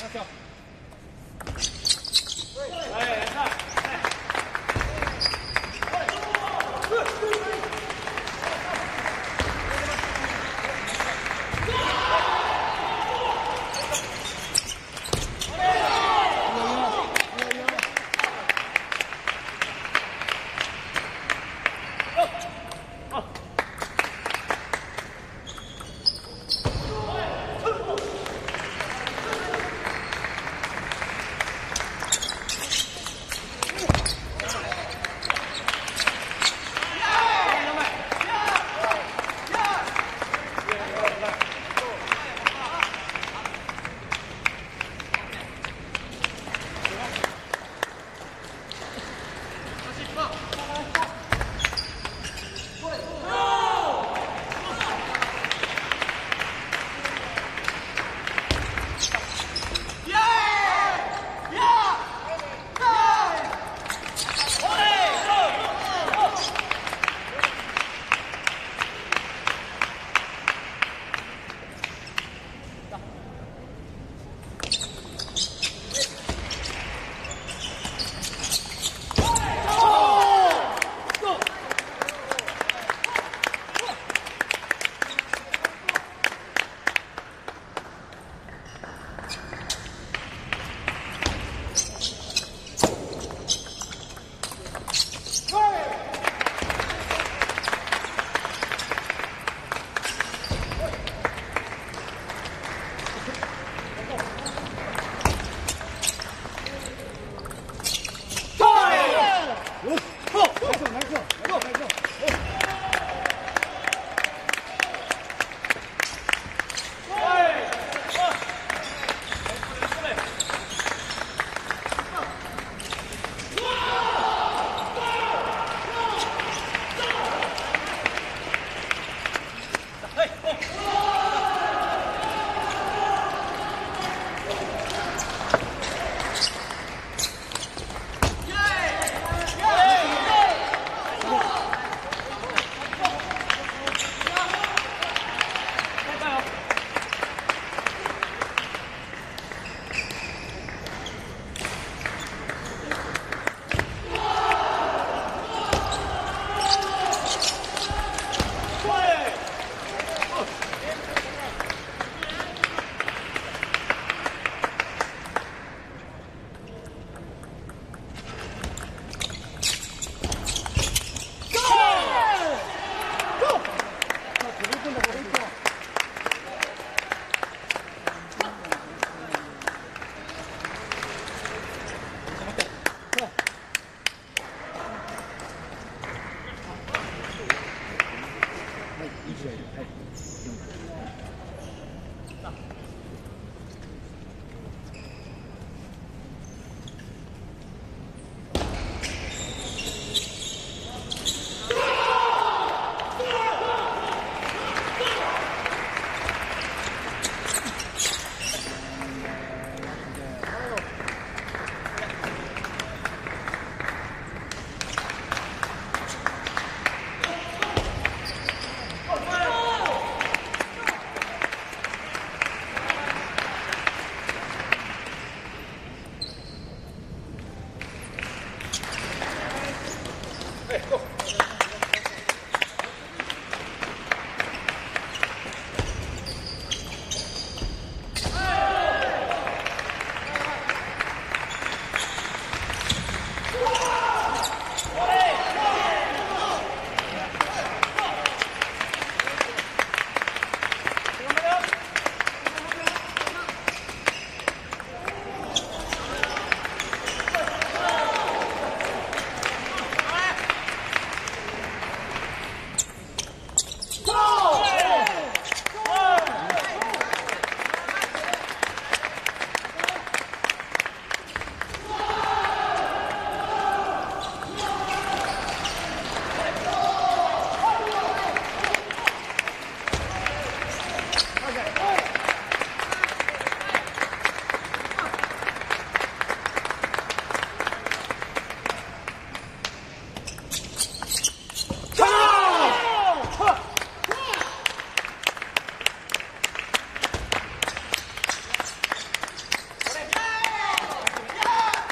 はい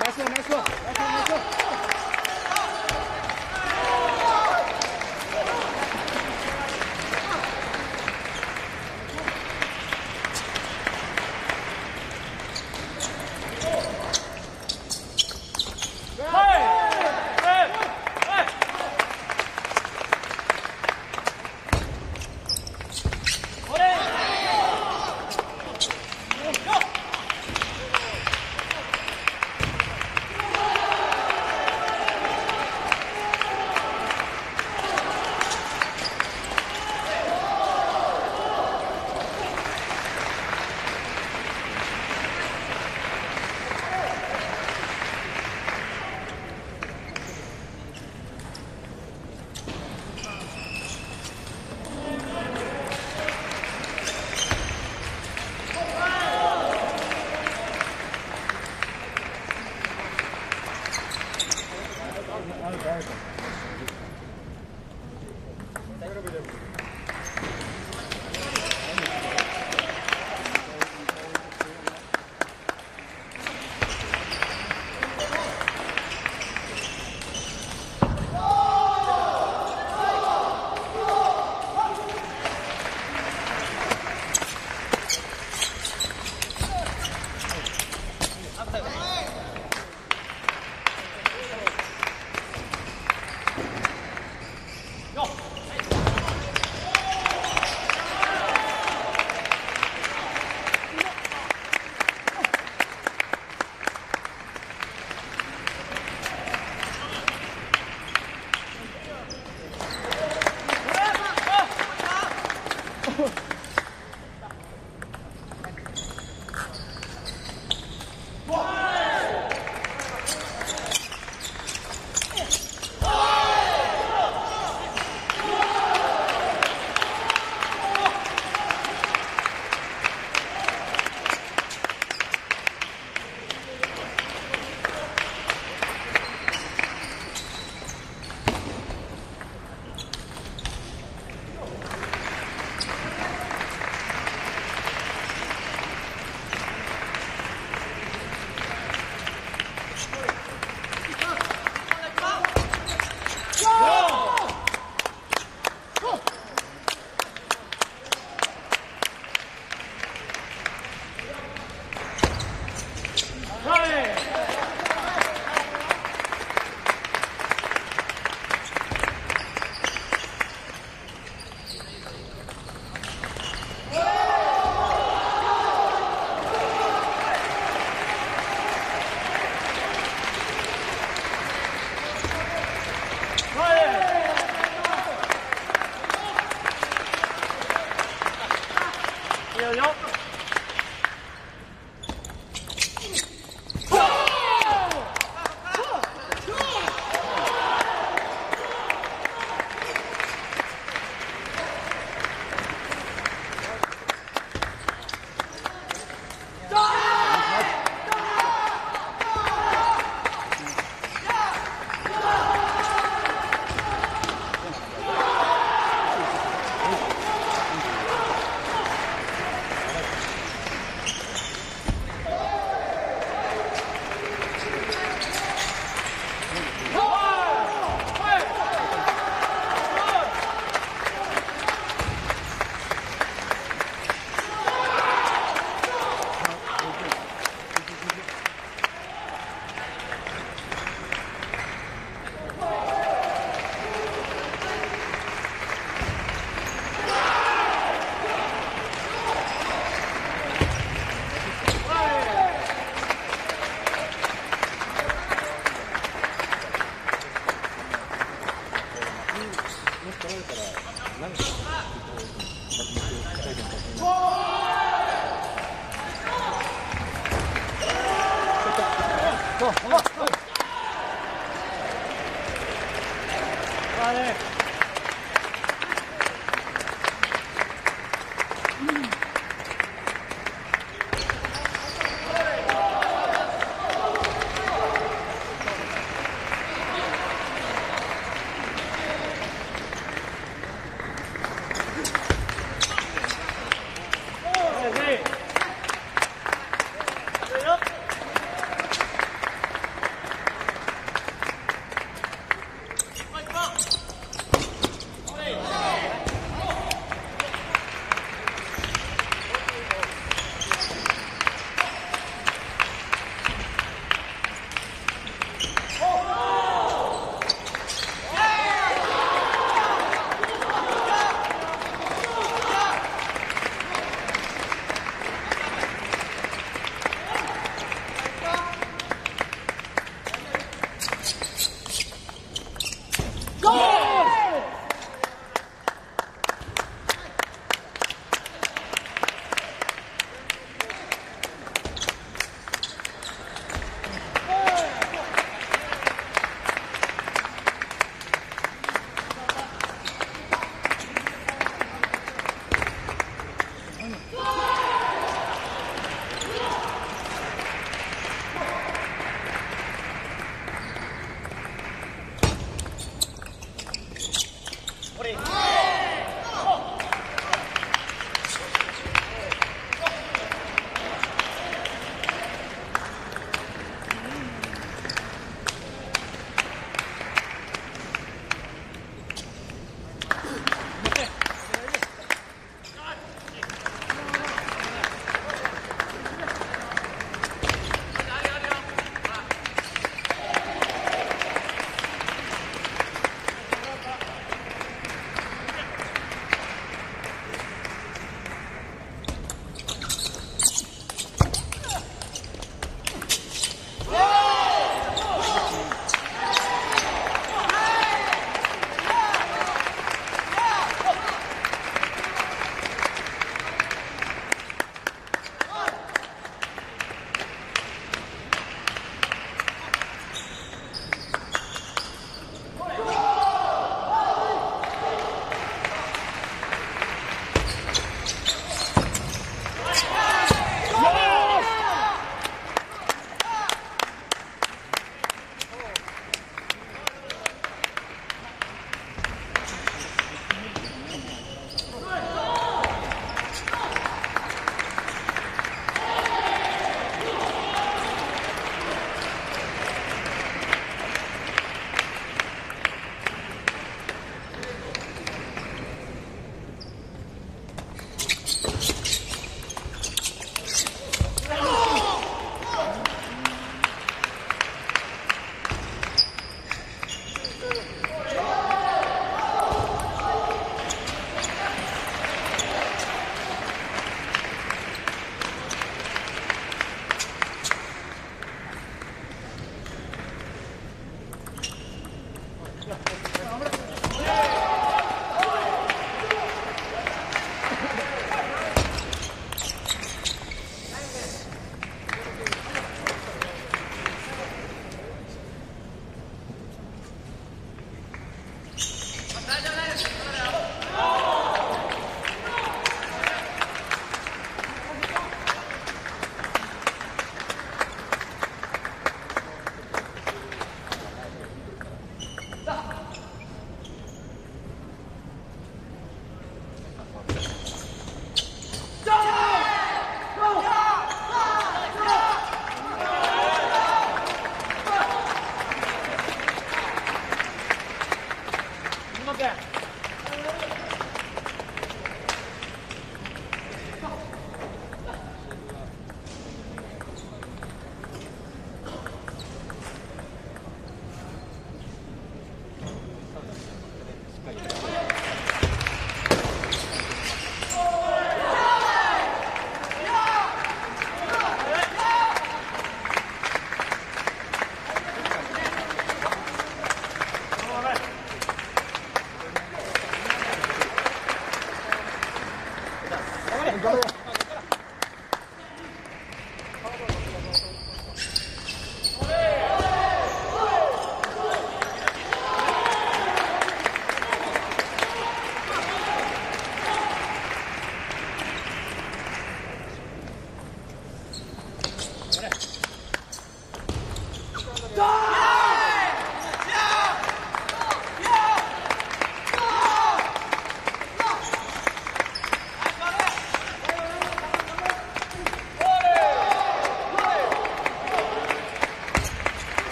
ナイスワンナイスワンナイスワン 아,